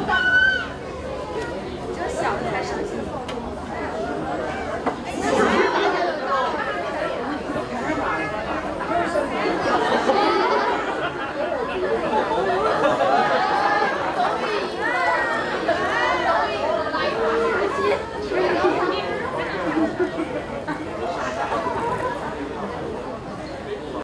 不当。